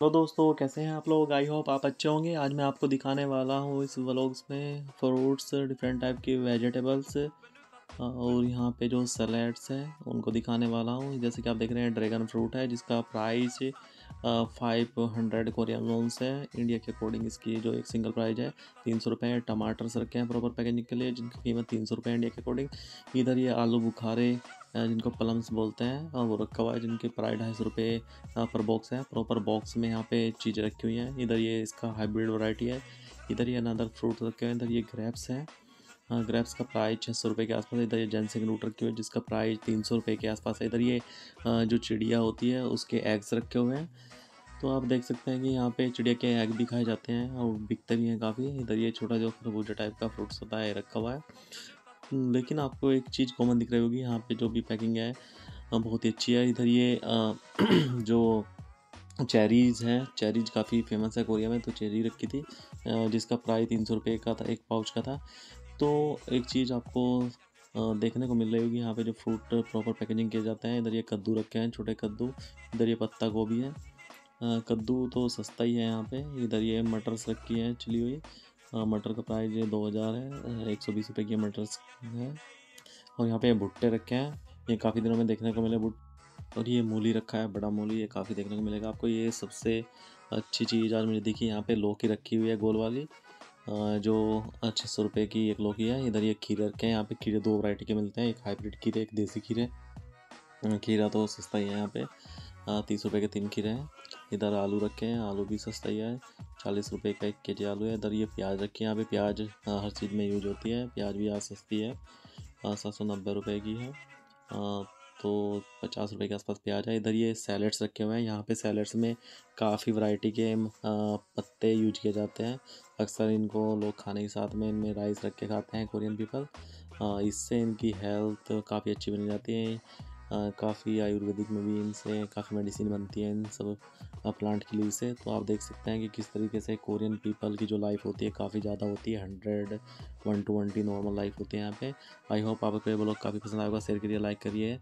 Hello दोस्तों, कैसे हैं आप लोग? आई होप आप अच्छे होंगे। आज मैं आपको दिखाने वाला हूँ इस व्लॉग्स में फ्रूट्स डिफरेंट टाइप के वेजिटेबल्स और यहाँ पे जो सलाड्स हैं, उनको दिखाने वाला हूँ। जैसे कि आप देख रहे हैं ड्रैगन फ्रूट है, जिसका प्राइस फाइव हंड्रेड कोरियन लोन्स है। इंडिया के अकॉर्डिंग इसकी जो एक सिंगल प्राइस है, तीन सौ रुपये टमाटर्स रखे हैं प्रॉपर पैकेजिंग के लिए, जिनकी कीमत तीन सौ रुपये इंडिया के अकॉर्डिंग इधर ये आलू बुखारे जिनको पलम्स बोलते हैं वो रखा हुआ है, जिनके प्राइस ढाई सौ रुपये पर बॉक्स है। प्रॉपर बॉक्स में यहाँ पे चीज़ें रखी हुई हैं। इधर ये इसका हाइब्रिड वैरायटी है। इधर ये अनदर फ्रूट रखे हुए हैं। इधर ये ग्रेप्स हैं। ग्रेप्स का प्राइस छः सौ रुपये के आसपास है। इधर ये जेंसिंग रूट रखे हुए हैं जिसका प्राइस तीन सौ रुपये के आसपास है। इधर ये जो चिड़िया होती है, उसके एग्स रखे हुए हैं। तो आप देख सकते हैं कि यहाँ पे चिड़िया के एग भी खाए जाते हैं और बिकते भी हैं काफ़ी। इधर ये छोटा जो खरबूजा टाइप का फ्रूट्स होता है रखा हुआ है। लेकिन आपको एक चीज़ कॉमन दिख रही होगी, यहाँ पे जो भी पैकिंग है बहुत ही अच्छी है। इधर ये जो चेरीज़ हैं चेरीज काफ़ी फ़ेमस है कोरिया में तो चेरी रखी थी जिसका प्राइस तीन सौ रुपये का था, एक पाउच का था। तो एक चीज़ आपको देखने को मिल रही होगी, यहाँ पे जो फ्रूट प्रॉपर पैकेजिंग किया जाता है, इधर ये कद्दू रखे हैं, छोटे कद्दू, इधर ये पत्ता गोभी है। कद्दू तो सस्ता ही है यहाँ पे, इधर ये मटर्स रखी हैं चिली हुई। मटर का प्राइस ये दो हज़ार है, एक सौ बीस रुपये की मटर्स है। और यहाँ पे भुट्टे रखे हैं, ये काफ़ी दिनों में देखने को मिले भुट और ये मूली रखा है, बड़ा मूली, ये काफ़ी देखने को मिलेगा आपको। ये सबसे अच्छी चीज़ आज मुझे देखी, यहाँ पे लौकी रखी हुई है गोल वाली। जो छः सौ रुपये की एक लौकी है, इधर ये खीरे रखे हैं, यहाँ पे खीरे दो वैरायटी के मिलते हैं, एक हाइब्रिड खीरे, एक देसी खीरे। खीरा तो सस्ता ही है यहाँ पे। तीस रुपये के तीन खीरे हैं। इधर आलू रखे हैं, आलू भी सस्ता ही है। चालीस रुपये का एक के जी आलू है। इधर ये प्याज रखी है, यहाँ पे प्याज हर चीज़ में यूज़ होती है। प्याज भी आज सस्ती है। सात सौ नब्बे रुपये की है। तो पचास रुपये के आसपास प्याज है इधर ये सैलड्स रखे हुए हैं। यहाँ पे सैलड्स में काफ़ी वैरायटी के पत्ते यूज़ किए जाते हैं। अक्सर इनको लोग खाने के साथ में इनमें राइस रख के खाते हैं कोरियन पीपल इससे इनकी हेल्थ काफ़ी अच्छी बनी जाती है। काफ़ी आयुर्वेदिक में भी इनसे काफ़ी मेडिसिन बनती है इन सब प्लांट के लिए से तो आप देख सकते हैं कि किस तरीके से कोरियन पीपल की जो लाइफ होती है काफ़ी ज़्यादा होती है। Hundred one two twenty normal life होती है यहाँ पे। आई होप आपको ये ब्लॉग काफ़ी पसंद आएगा शेयर करिए लाइक करिए।